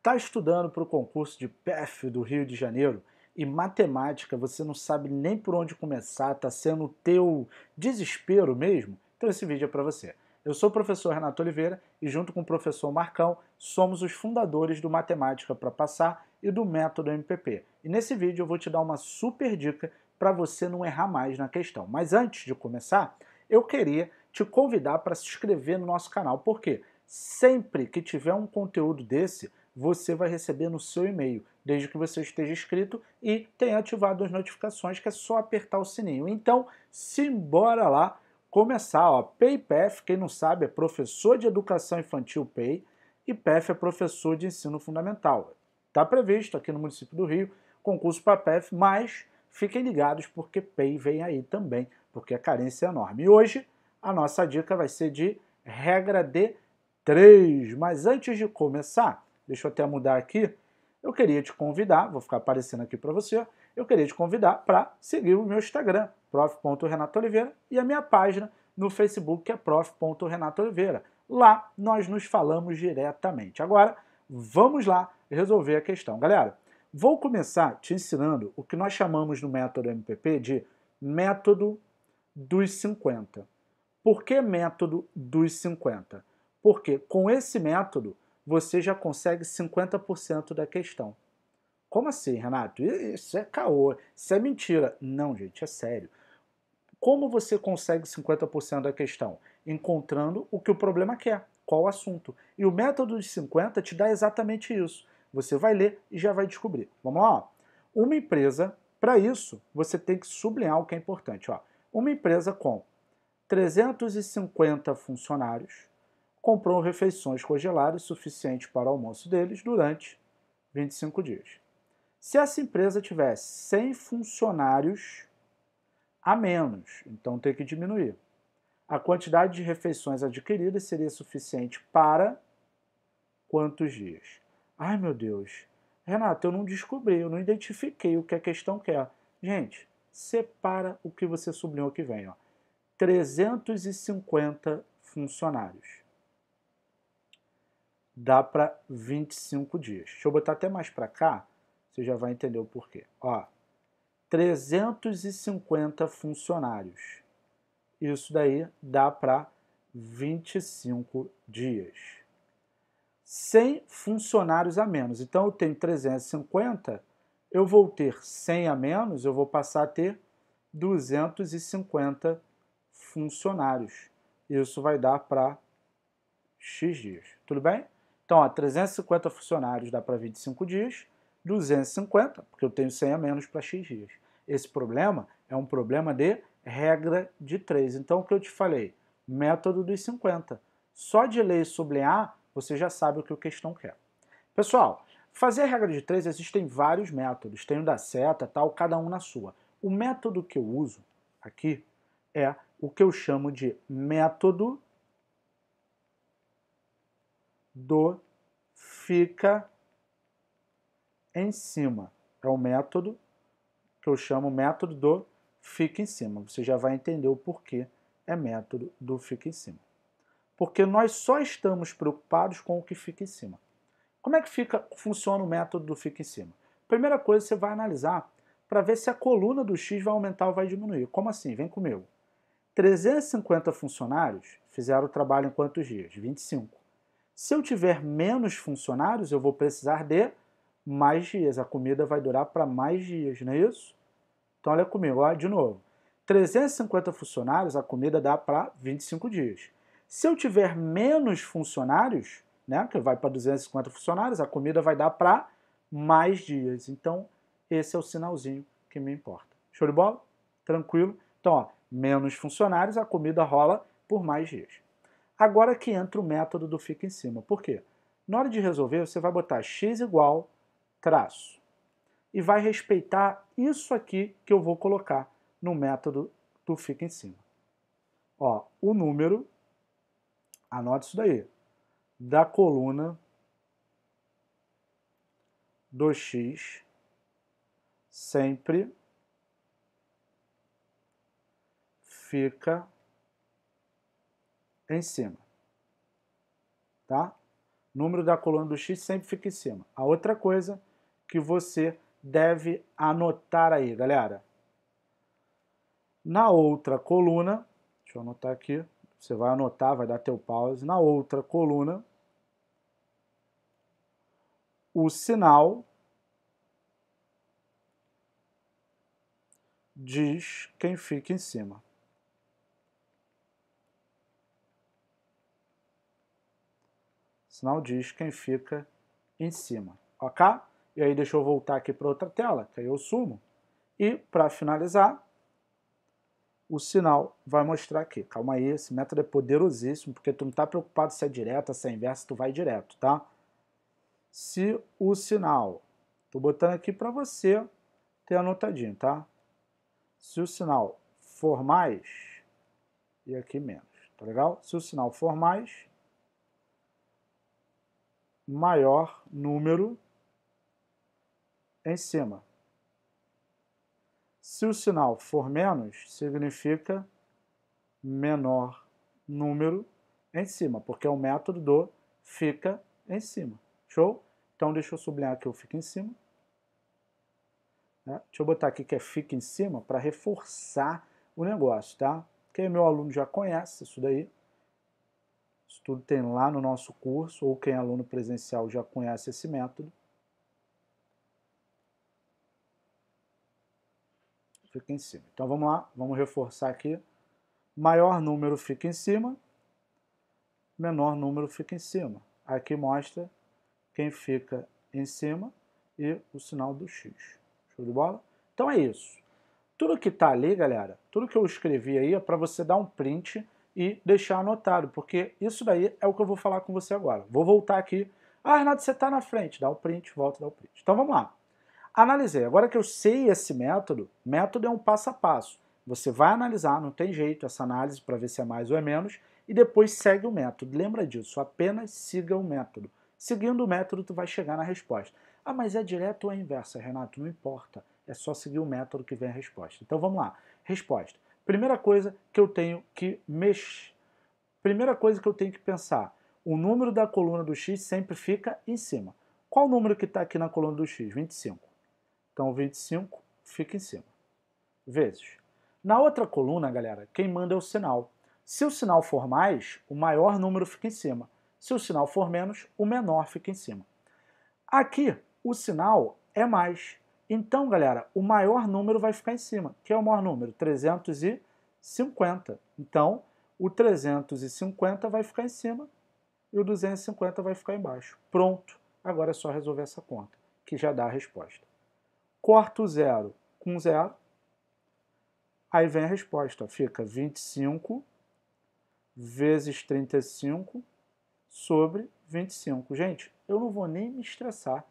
Está estudando para o concurso de PEF do Rio de Janeiro e matemática você não sabe nem por onde começar, está sendo o teu desespero mesmo? Então esse vídeo é para você. Eu sou o professor Renato Oliveira e junto com o professor Marcão somos os fundadores do Matemática para Passar e do Método MPP. E nesse vídeo eu vou te dar uma super dica para você não errar mais na questão. Mas antes de começar, eu queria te convidar para se inscrever no nosso canal, porque sempre que tiver um conteúdo desse, você vai receber no seu e-mail, desde que você esteja inscrito e tenha ativado as notificações, que é só apertar o sininho. Então, simbora lá começar. Ó, PayPF, quem não sabe, é professor de educação infantil PEI e PEF é professor de ensino fundamental. Está previsto aqui no município do Rio concurso para PEF, mas fiquem ligados porque PEI vem aí também, porque a carência é enorme. E hoje a nossa dica vai ser de regra de 3. Mas antes de começar, deixa eu até mudar aqui, eu queria te convidar, vou ficar aparecendo aqui para você, eu queria te convidar para seguir o meu Instagram, prof.renatoliveira, e a minha página no Facebook, que é prof.renatoliveira. Lá nós nos falamos diretamente. Agora, vamos lá resolver a questão. Galera, vou começar te ensinando o que nós chamamos no método MPP de método dos 50. Por que método dos 50? Porque com esse método você já consegue 50% da questão. Como assim, Renato? Isso é caô, isso é mentira. Não, gente, é sério. Como você consegue 50% da questão? Encontrando o que o problema quer, qual o assunto. E o método de 50 te dá exatamente isso. Você vai ler e já vai descobrir. Vamos lá? Uma empresa, para isso, você tem que sublinhar o que é importante. Ó. Uma empresa com 350 funcionários, comprou refeições congeladas suficientes para o almoço deles durante 25 dias. Se essa empresa tivesse 100 funcionários a menos, então tem que diminuir. A quantidade de refeições adquiridas seria suficiente para quantos dias? Ai meu Deus, Renato, eu não descobri, eu não identifiquei o que a questão quer. Gente, separa o que você sublinhou que vem. Ó. 350 funcionários dá para 25 dias. Deixa eu botar até mais para cá, você já vai entender o porquê. Ó, 350 funcionários. Isso daí dá para 25 dias. 100 funcionários a menos. Então eu tenho 350, eu vou ter 100 a menos, eu vou passar a ter 250 funcionários. Isso vai dar para X dias. Tudo bem? Então, ó, 350 funcionários dá para 25 dias, 250, porque eu tenho 100 a menos para X dias. Esse problema é um problema de regra de 3. Então, o que eu te falei? Método dos 50. Só de ler e sublinhar, você já sabe o que o questão quer. Pessoal, fazer a regra de 3 existem vários métodos. Tem o da seta, tal, cada um na sua. O método que eu uso aqui é o que eu chamo de método do fica em cima. É o método que eu chamo método do fica em cima. Você já vai entender o porquê é método do fica em cima. Porque nós só estamos preocupados com o que fica em cima. Como é que fica, funciona o método do fica em cima? Primeira coisa, você vai analisar para ver se a coluna do X vai aumentar ou vai diminuir. Como assim? Vem comigo. 350 funcionários fizeram o trabalho em quantos dias? 25. Se eu tiver menos funcionários, eu vou precisar de mais dias. A comida vai durar para mais dias, não é isso? Então olha comigo, ó, de novo. 350 funcionários, a comida dá para 25 dias. Se eu tiver menos funcionários, né, que vai para 250 funcionários, a comida vai dar para mais dias. Então, esse é o sinalzinho que me importa. Show de bola? Tranquilo? Então, ó, menos funcionários, a comida rola por mais dias. Agora que entra o método do fica em cima. Por quê? Na hora de resolver, você vai botar x igual traço. E vai respeitar isso aqui que eu vou colocar no método do fica em cima. Ó, o número, anote isso daí, da coluna do x sempre fica em cima. Tá? O número da coluna do x sempre fica em cima. A outra coisa que você deve anotar aí, galera. Na outra coluna, deixa eu anotar aqui, você vai anotar, vai dar teu pause. Na outra coluna, o sinal diz quem fica em cima. Sinal diz quem fica em cima, ok? E aí deixa eu voltar aqui para outra tela, que aí eu sumo. E para finalizar, o sinal vai mostrar aqui. Calma aí, esse método é poderosíssimo, porque tu não está preocupado se é direto, se é inverso, tu vai direto, tá? Se o sinal, estou botando aqui para você ter anotadinho, tá? Se o sinal for mais, e aqui menos, tá legal? Se o sinal for mais, maior número em cima. Se o sinal for menos, significa menor número em cima, porque é o método do fica em cima. Show? Então deixa eu sublinhar que eu fico em cima. Né? Deixa eu botar aqui que é fica em cima para reforçar o negócio, tá? Quem meu aluno já conhece isso daí. Isso tudo tem lá no nosso curso, ou quem é aluno presencial já conhece esse método. Fica em cima. Então vamos lá, vamos reforçar aqui. Maior número fica em cima, menor número fica em cima. Aqui mostra quem fica em cima e o sinal do X. Show de bola? Então é isso. Tudo que está ali, galera, tudo que eu escrevi aí é para você dar um print e deixar anotado, porque isso daí é o que eu vou falar com você agora. Vou voltar aqui. Ah, Renato, você está na frente. Dá o print, volta, dá o print. Então vamos lá. Analisei. Agora que eu sei esse método, método é um passo a passo. Você vai analisar, não tem jeito, essa análise para ver se é mais ou é menos, e depois segue o método. Lembra disso, apenas siga o método. Seguindo o método, tu vai chegar na resposta. Ah, mas é direto ou é inversa, Renato? Não importa. É só seguir o método que vem a resposta. Então vamos lá. Resposta. Primeira coisa que eu tenho que mexer. Primeira coisa que eu tenho que pensar. O número da coluna do x sempre fica em cima. Qual o número que está aqui na coluna do x? 25. Então 25 fica em cima. Vezes. Na outra coluna, galera, quem manda é o sinal. Se o sinal for mais, o maior número fica em cima. Se o sinal for menos, o menor fica em cima. Aqui, o sinal é mais. Então, galera, o maior número vai ficar em cima. Que é o maior número? 350. Então, o 350 vai ficar em cima e o 250 vai ficar embaixo. Pronto. Agora é só resolver essa conta, que já dá a resposta. Corta o zero com zero. Aí vem a resposta. Fica 25 vezes 35 sobre 25. Gente, eu não vou nem me estressar.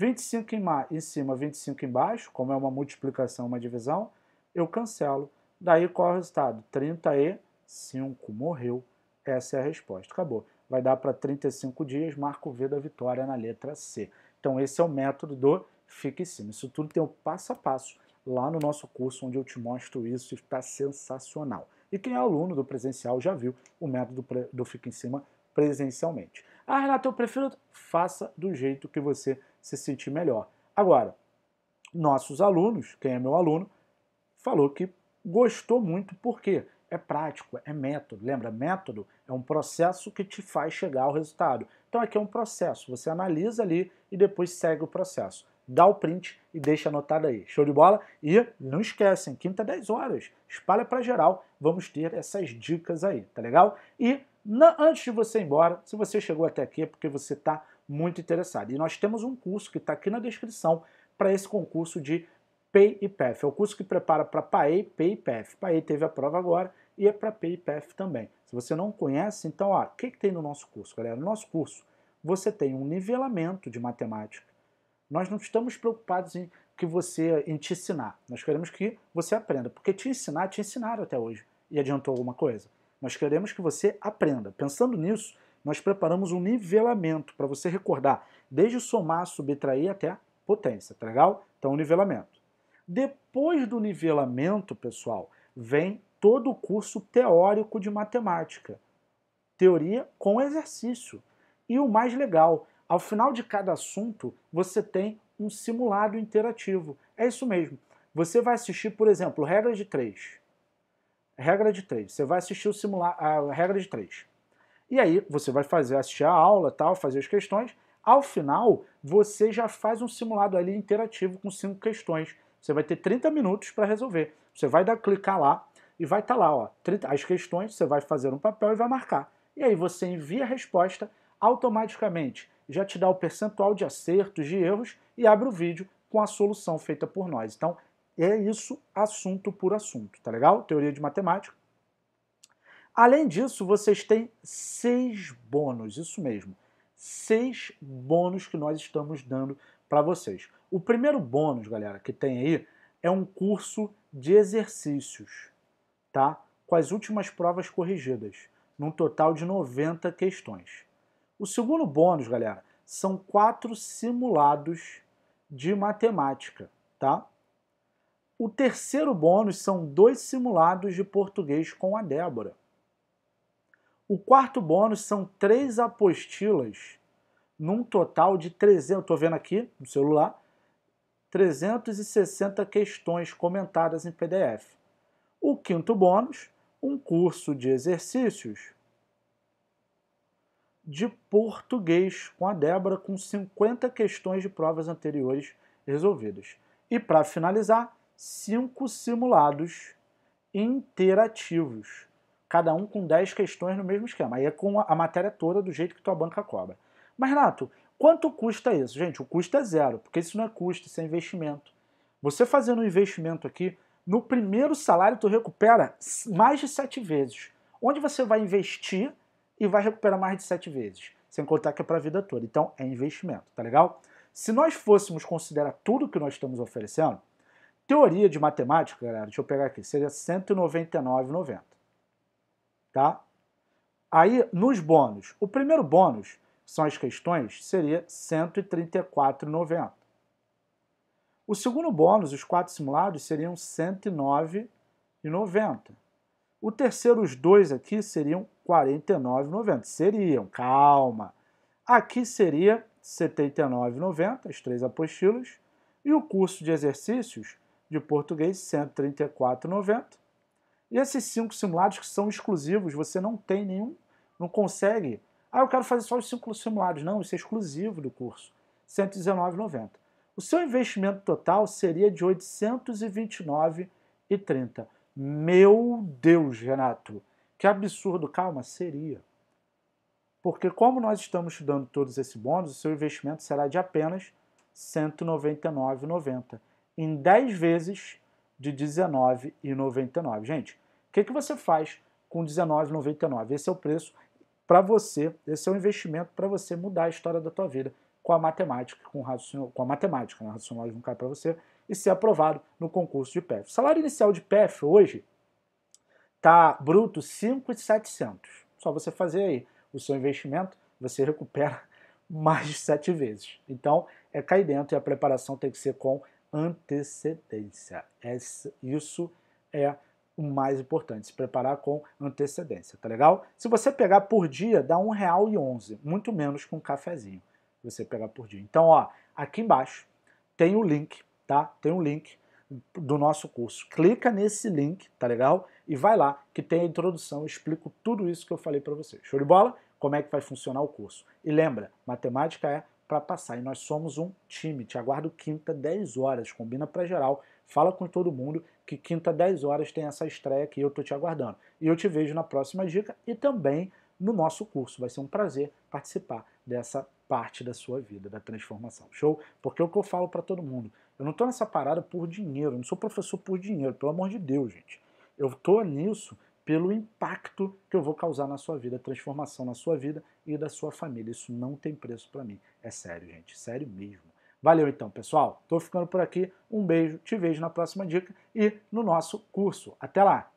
25 em, em cima, 25 embaixo, como é uma multiplicação, uma divisão, eu cancelo. Daí qual é o resultado? 35. Morreu. Essa é a resposta. Acabou. Vai dar para 35 dias, marco V da vitória na letra C. Então esse é o método do fique em cima. Isso tudo tem o um passo a passo lá no nosso curso, onde eu te mostro isso, está sensacional. E quem é aluno do presencial já viu o método do fique em cima presencialmente. Ah, Renato, eu prefiro. Faça do jeito que você se sentir melhor. Agora, nossos alunos, quem é meu aluno, falou que gostou muito porque é prático, é método. Lembra, método é um processo que te faz chegar ao resultado. Então aqui é um processo, você analisa ali e depois segue o processo. Dá o print e deixa anotado aí. Show de bola? E não esquecem, quinta 10 horas, espalha para geral, vamos ter essas dicas aí, tá legal? E na, antes de você ir embora, se você chegou até aqui é porque você está muito interessado. E nós temos um curso que está aqui na descrição para esse concurso de PEI e PEF. É o curso que prepara para PAEI, PEI e PEF. PAEI teve a prova agora e é para PEI e PEF também. Se você não conhece, então, o que, que tem no nosso curso, galera? No nosso curso, você tem um nivelamento de matemática. Nós não estamos preocupados em que você em te ensinar. Nós queremos que você aprenda, porque te ensinar, te ensinaram até hoje. E adiantou alguma coisa? Nós queremos que você aprenda. Pensando nisso, nós preparamos um nivelamento para você recordar, desde somar, subtrair até potência, tá legal? Então, o nivelamento. Depois do nivelamento, pessoal, vem todo o curso teórico de matemática. Teoria com exercício. E o mais legal, ao final de cada assunto, você tem um simulado interativo. É isso mesmo. Você vai assistir, por exemplo, regra de três. Regra de três. Você vai assistir o simular a regra de três. E aí você vai fazer assistir a aula, tal, fazer as questões. Ao final, você já faz um simulado ali interativo com cinco questões. Você vai ter 30 minutos para resolver. Você vai dar clicar lá e vai estar tá lá, ó, 30, as questões, você vai fazer um papel e vai marcar. E aí você envia a resposta automaticamente. Já te dá o percentual de acertos, de erros e abre o vídeo com a solução feita por nós. Então, é isso assunto por assunto, tá legal? Teoria de matemática. Além disso, vocês têm seis bônus, isso mesmo, seis bônus que nós estamos dando para vocês. O primeiro bônus, galera, que tem aí é um curso de exercícios, tá? Com as últimas provas corrigidas, num total de 90 questões. O segundo bônus, galera, são quatro simulados de matemática, tá? O terceiro bônus são dois simulados de português com a Débora. O quarto bônus são três apostilas, num total de 300, estou vendo aqui no celular, 360 questões comentadas em PDF. O quinto bônus, um curso de exercícios de português com a Débora, com 50 questões de provas anteriores resolvidas. E para finalizar, cinco simulados interativos, cada um com 10 questões no mesmo esquema. Aí é com a matéria toda do jeito que tua banca cobra. Mas, Renato, quanto custa isso? Gente, o custo é zero, porque isso não é custo, isso é investimento. Você fazendo um investimento aqui, no primeiro salário tu recupera mais de sete vezes. Onde você vai investir e vai recuperar mais de sete vezes. Sem contar que é para a vida toda. Então, é investimento, tá legal? Se nós fôssemos considerar tudo que nós estamos oferecendo, Teoria de matemática, galera, deixa eu pegar aqui, seria 199,90. Tá? Aí, nos bônus, o primeiro bônus, são as questões, seria 134,90. O segundo bônus, os quatro simulados, seriam 109,90. O terceiro, os dois aqui, seriam 49,90. Seriam, calma. Aqui seria 79,90, as três apostilas. E o curso de exercícios de português, R$ 134,90. E esses cinco simulados que são exclusivos, você não tem nenhum, não consegue. Ah, eu quero fazer só os cinco simulados. Não, isso é exclusivo do curso, R$ 119,90. O seu investimento total seria de R$ 829,30. Meu Deus, Renato, que absurdo. Calma, seria. Porque como nós estamos estudando todos esses bônus, o seu investimento será de apenas R$ 199,90 em 10 vezes de R$19,99. Gente, o que, que você faz com R$19,99? Esse é o preço para você, esse é o investimento para você mudar a história da tua vida com a matemática, com, com a matemática, né? racional não cai para você, e ser aprovado no concurso de PEF. O salário inicial de PEF hoje está bruto 5,700. Só você fazer aí o seu investimento, você recupera mais de sete vezes. Então, é cair dentro e a preparação tem que ser com antecedência. Isso é o mais importante, se preparar com antecedência, tá legal? Se você pegar por dia, dá R$ 1,11, muito menos que um cafezinho, você pegar por dia. Então, ó, aqui embaixo tem o link, tá? Tem um link do nosso curso. Clica nesse link, tá legal? E vai lá, que tem a introdução, eu explico tudo isso que eu falei para você. Show de bola? Como é que vai funcionar o curso. E lembra, matemática é para passar. E nós somos um time. Te aguardo quinta, 10 horas. Combina para geral. Fala com todo mundo que quinta, 10 horas tem essa estreia aqui. Eu tô te aguardando. E eu te vejo na próxima dica e também no nosso curso. Vai ser um prazer participar dessa parte da sua vida, da transformação. Show? Porque é o que eu falo para todo mundo. Eu não tô nessa parada por dinheiro. Eu não sou professor por dinheiro. Pelo amor de Deus, gente. Eu tô nisso pelo impacto que eu vou causar na sua vida, transformação na sua vida e da sua família. Isso não tem preço para mim. É sério, gente, sério mesmo. Valeu então, pessoal. Tô ficando por aqui. Um beijo, te vejo na próxima dica e no nosso curso. Até lá!